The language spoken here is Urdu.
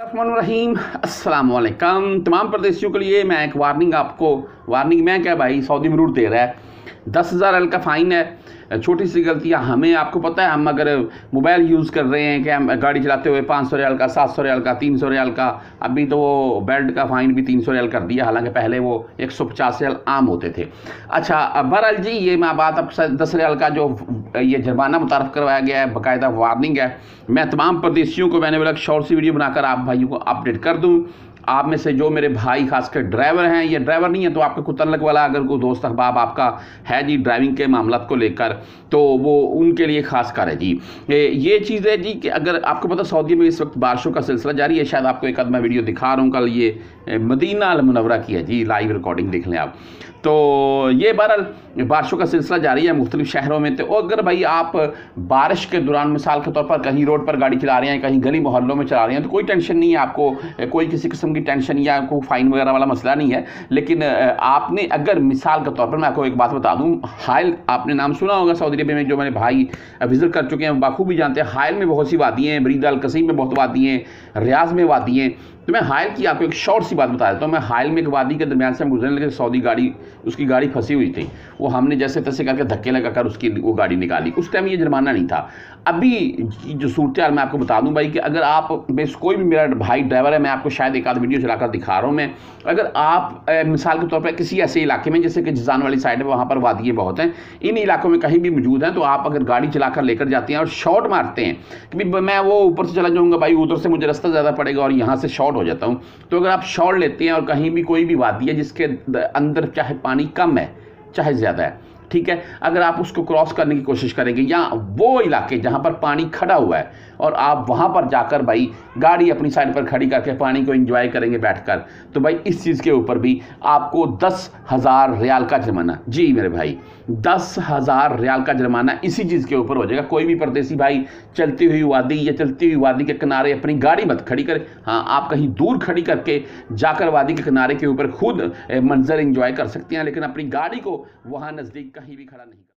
الرحمن الرحیم، السلام علیکم۔ تمام پردیسیوں کے لیے میں ایک وارننگ آپ کو وارننگ میں کیا بھائی؟ سعودی مرور دے رہا ہے۔ دس ہزار ایل کا فائن ہے۔ چھوٹی سی غلطیاں ہمیں، آپ کو پتہ ہے، ہم اگر موبائل یوز کر رہے ہیں کہ ہم گاڑی چلاتے ہوئے پانچ سو ریال کا، سات سو ریال کا، تین سو ریال کا، ابھی تو وہ بیلٹ کا فائن بھی تین سو ریال کر دیا۔ حالانکہ پہلے وہ ایک سو پچاس ریال عام ہوتے تھے۔ اچھا بہرحال جی یہ میں بات اب دس ریال کا جو یہ جرمانہ متعارف کروایا گیا ہے، باقاعدہ وارننگ ہے۔ میں تمام پردیسیوں کو میں نے بولا شارٹ سی ویڈیو بنا کر آپ بھائیوں کو اپڈیٹ کر دوں۔ آپ میں سے جو میرے بھائی خاص کر ڈرائیور ہیں، یہ ڈرائیور نہیں ہے تو آپ کے کو تعلق والا اگر کوئی دوست احباب آپ کا ہے جی ڈرائیونگ کے معاملات کو لے کر، تو وہ ان کے لیے خاص کر ہے جی۔ یہ چیز ہے جی کہ اگر آپ کو پتہ سعودی میں اس وقت بارشوں کا سلسلہ جاری ہے، شاید آپ کو ایک میں ویڈیو دکھا رہا ہوں، کل یہ مدینہ المنورہ کی ہے جی لائیو ریکارڈنگ دیکھ لیں آپ۔ تو یہ بہرحال بارشوں کا سلسلہ جاری ہے مختلف شہروں میں تو اگر بھائی آپ بارش کے دوران مثال کے طور پر کہیں روڈ پر گاڑی چلا رہے ہیں، کہیں گلی محلوں میں چلا رہے ہیں، تو کوئی ٹینشن نہیں ہے، آپ کو کوئی کسی قسم کی کی ٹینشن یا کوئی فائن وغیرہ والا مسئلہ نہیں ہے، لیکن آپ نے اگر مثال کے طور پر میں آپ کو ایک بات بتا دوں، حائل، آپ نے نام سنا ہوگا سعودی عربیہ میں، جو میرے بھائی وزٹ کر چکے ہیں باخوبی جانتے ہیں، حائل میں بہت سی وادی ہیں، برید القسیم میں بہت وادی ہیں، ریاض میں وادی ہیں۔ تو میں حائل کی آپ کو ایک شارٹ سی بات بتا دیتا ہوں، میں حائل میں ایک وادی کے درمیان سے ہم گزرنے لگے، سعودی گاڑی، اس کی گاڑی پھنسی ہوئی تھی۔ وہ ہم نے جیسے تیسے کر کے دھکے لگا کر اس کی وہ گاڑی نکالی۔ اس ٹائم یہ جرمانہ نہیں تھا۔ ابھی جو صورتحال میں آپ کو بتا دوں بھائی کہ اگر آپ بیس کوئی بھی میرا بھائی ڈرائیور ہے، میں آپ کو شاید ایک آدھ ویڈیو چلا کر دکھا رہا ہوں میں۔ اگر آپ مثال کے طور پر کسی ایسے علاقے میں، جیسے کہ جزان والی سائڈ ہے، وہاں پر وادیاں بہت ہیں۔ ان علاقوں میں کہیں بھی موجود ہیں تو آپ اگر گاڑی چلا کر لے کر جاتے ہیں اور شارٹ مارتے ہیں کہ میں وہ اوپر سے چلا جاؤں گا، بھائی، ادھر سے مجھے رستہ زیادہ پڑے گا اور یہاں سے شارٹ ہو جاتا ہوں۔ تو اگر آپ شارٹ لیتے ہیں اور کہیں بھی کوئی بھی وادی ہے جس کے اندر چاہے پانی کم ہے، چاہے زیادہ ہے ٹھیک ہے؟ اگر آپ اس کو کراس کرنے کی کوشش کریں گے، یا وہ علاقے جہاں پر پانی کھڑا ہوا ہے، اور آپ وہاں پر جا کر بھائی گاڑی اپنی سائڈ پر کھڑی کر کے پانی کو انجوائے کریں گے بیٹھ کر، تو بھائی اس چیز کے اوپر بھی آپ کو دس ہزار ریال کا جرمانہ۔ جی میرے بھائی دس ہزار ریال کا جرمانہ اسی چیز کے اوپر ہو جائے گا۔ کوئی بھی پردیسی بھائی چلتی ہوئی وادی یا چلتی ہوئی وادی کے کنارے اپنی گاڑی مت کھڑی کرے۔ ہاں آپ کہیں دور کھڑی کر کے جا کر وادی کے کنارے کے اوپر خود منظر انجوائے کر سکتے ہیں، لیکن اپنی گاڑی کو وہاں نزدیک کہیں بھی کھڑا نہیں